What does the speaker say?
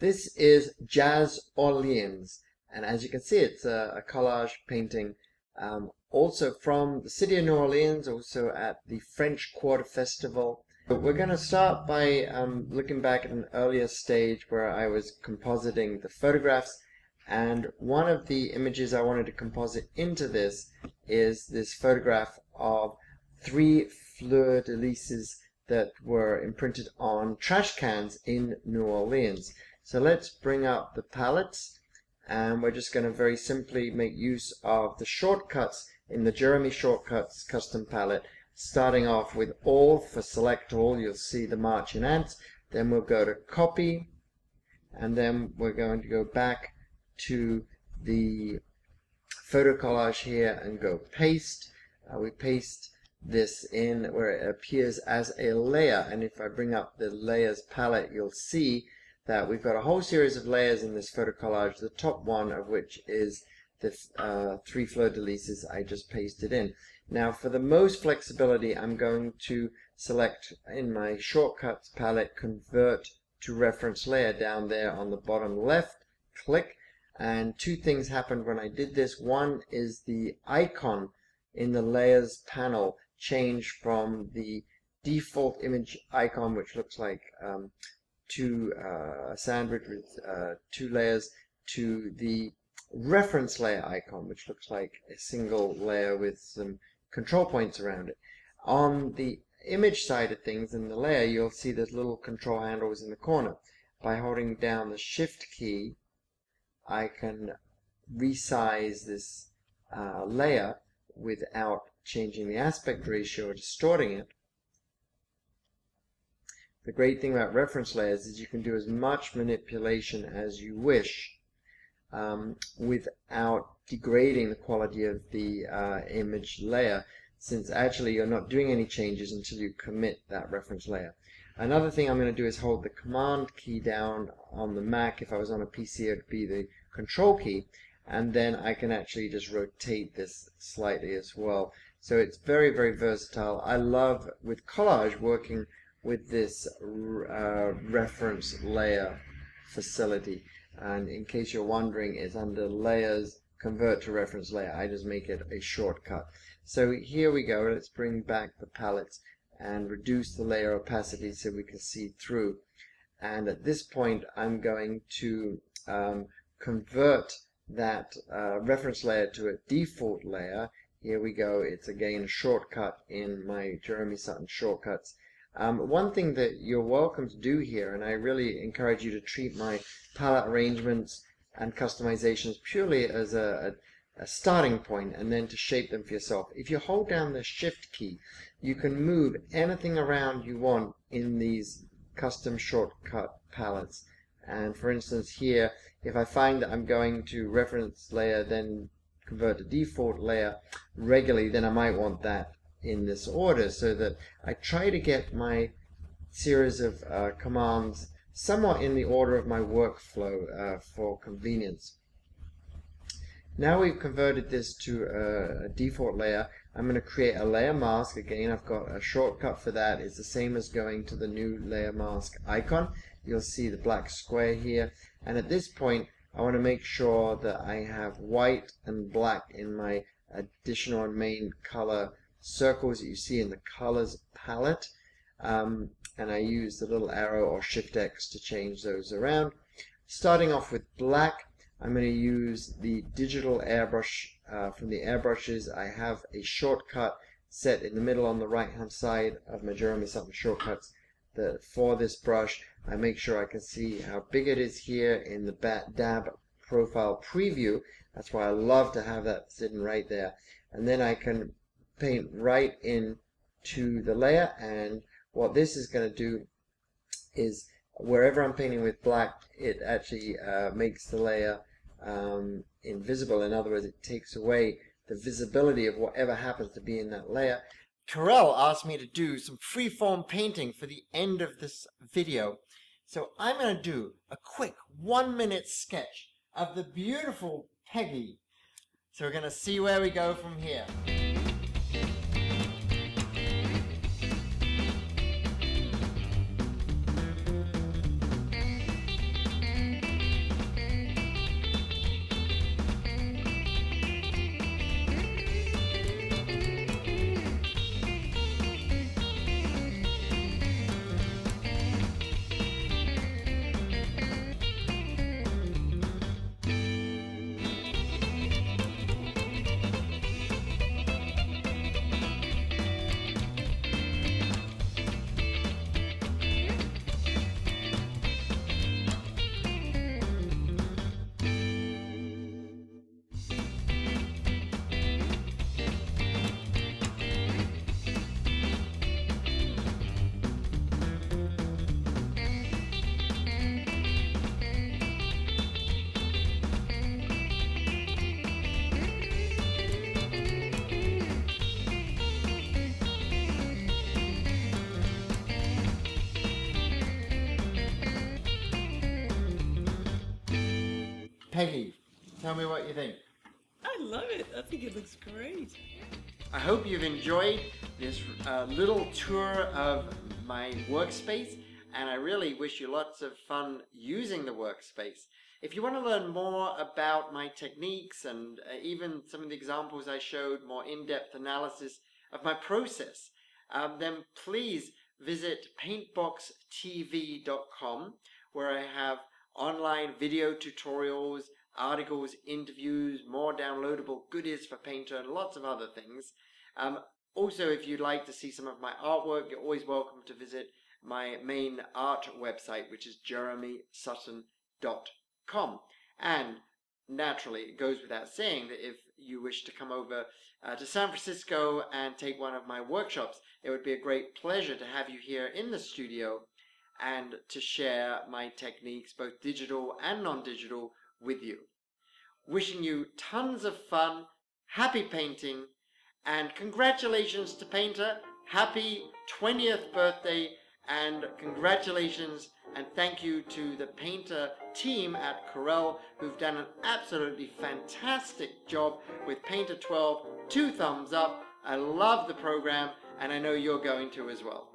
This is Jazz Orleans, and as you can see, it's a, a collage painting um, also from the city of New Orleans, also at the French Quarter Festival. But we're going to start by um, looking back at an earlier stage where I was compositing the photographs, and one of the images I wanted to composite into this is this photograph of three fleur de lises that were imprinted on trash cans in New Orleans. So let's bring up the palettes and we're just going to very simply make use of the shortcuts in the Jeremy Shortcuts custom palette starting off with all for select all you'll see the marching ants then we'll go to copy and then we're going to go back to the photo collage here and go paste. Uh, we paste this in where it appears as a layer and if I bring up the layers palette you'll see that we've got a whole series of layers in this photo collage, the top one of which is the uh, three fleur de lises I just pasted in. Now for the most flexibility I'm going to select in my shortcuts palette convert to reference layer down there on the bottom left, click, and two things happened when I did this. One is the icon in the layers panel changed from the default image icon which looks like um, to uh, sandwich with uh, two layers to the reference layer icon, which looks like a single layer with some control points around it. On the image side of things in the layer, you'll see there's little control handles in the corner. By holding down the shift key, I can resize this uh, layer without changing the aspect ratio or distorting it. The great thing about reference layers is you can do as much manipulation as you wish um, without degrading the quality of the uh, image layer since actually you're not doing any changes until you commit that reference layer. Another thing I'm going to do is hold the command key down on the Mac. If I was on a PC it would be the control key and then I can actually just rotate this slightly as well. So it's very very versatile. I love with collage working with this uh, reference layer facility. And in case you're wondering it's under layers convert to reference layer. I just make it a shortcut. So here we go. Let's bring back the palettes and reduce the layer opacity so we can see through. And at this point I'm going to um, convert that uh, reference layer to a default layer. Here we go. It's again a shortcut in my Jeremy Sutton shortcuts um, one thing that you're welcome to do here, and I really encourage you to treat my palette arrangements and customizations purely as a, a, a starting point and then to shape them for yourself. If you hold down the shift key, you can move anything around you want in these custom shortcut palettes. And for instance here, if I find that I'm going to reference layer, then convert to default layer regularly, then I might want that in this order so that I try to get my series of uh, commands somewhat in the order of my workflow uh, for convenience. Now we've converted this to a, a, default layer, I'm going to create a layer mask. Again, I've got a shortcut for that. It's the same as going to the new layer mask icon. You'll see the black square here. And at this point, I want to make sure that I have white and black in my additional and main color circles that you see in the colors palette. Um, and I use the little arrow or shift X to change those around. Starting off with black, I'm going to use the digital airbrush uh, from the airbrushes. I have a shortcut set in the middle on the right hand side of my Jeremy Sutton shortcuts that for this brush I make sure I can see how big it is here in the bat dab profile preview. That's why I love to have that sitting right there. And then I can paint right in to the layer and what this is going to do is wherever I'm painting with black it actually uh, makes the layer um, invisible in other words it takes away the visibility of whatever happens to be in that layer. Corel asked me to do some freeform painting for the end of this video so I'm going to do a quick one minute sketch of the beautiful Peggy so we're going to see where we go from here. Peggy, tell me what you think. I love it. I think it looks great. I hope you've enjoyed this uh, little tour of my workspace and I really wish you lots of fun using the workspace. If you want to learn more about my techniques and uh, even some of the examples I showed, more in-depth analysis of my process, um, then please visit paintboxtv.com where I have online video tutorials, articles, interviews, more downloadable goodies for Painter, and lots of other things. Um, also, if you'd like to see some of my artwork, you're always welcome to visit my main art website, which is jeremysutton.com. And naturally, it goes without saying that if you wish to come over uh, to San Francisco and take one of my workshops, it would be a great pleasure to have you here in the studio and to share my techniques, both digital and non-digital, with you. Wishing you tons of fun, happy painting, and congratulations to Painter. Happy 20th birthday and congratulations and thank you to the Painter team at Corel who've done an absolutely fantastic job with Painter 12. Two thumbs up. I love the program and I know you're going to as well.